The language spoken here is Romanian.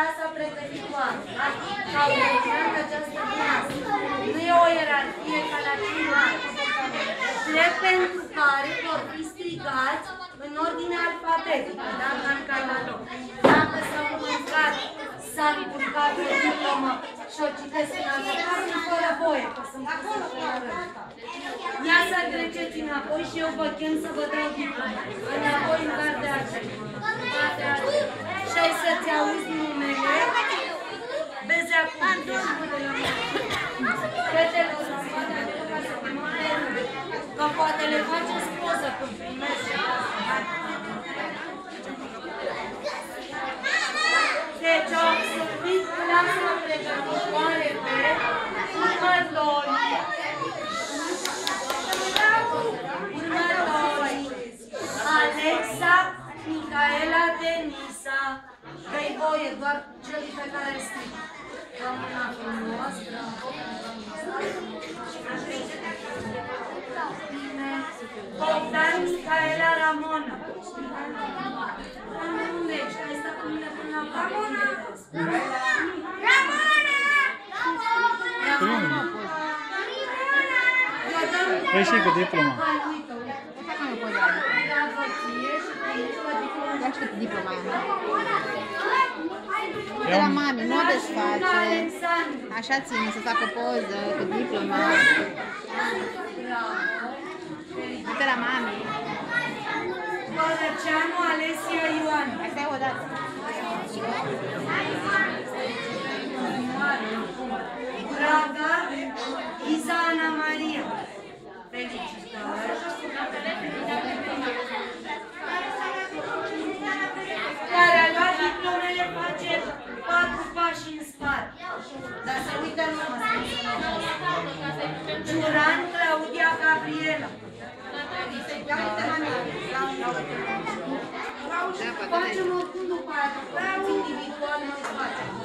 ta s-a pregătit cu asta, da? Ca urmând această clasă. Nu e o ierarhie ca la ceilalți. Drept pentru care vor fi strigați în ordine alfabetică, da? Ca în catalog. Dacă s-au mâncat, s-a încurcat o diplomă și o citesc în altă parte, fără voie, că sunt pusă fără rând. Ia să treceți înapoi și eu vă chem să vă dau diploma. Înapoi în cartea aceea. Le faceți poză când primești. Deci, o să fiți clasa pregătitoare pe următorii. Următorii. Alexa, Micaela, Denisa. Dă-i voie, doar celui pe care îl și cu diploma. Hai, uite, uite. Așa cum e poza aia? Bravo ție și primești la diplomă. Ia și diploma aia. De Ia la un- mami, nu o desface. Alexandru. Așa ține, să facă poză cu diploma. Bravo. De la mami. Bărăceanu Alesia Ioan. Hai stai o dată. Braga Isa Ana Maria. Felicitări. Care a luat diplomele face patru pași în spate. Dar se uită în urmă. Ciuran Claudia Gabriela. Da, poate Facem oricum după aia, individual nu facem.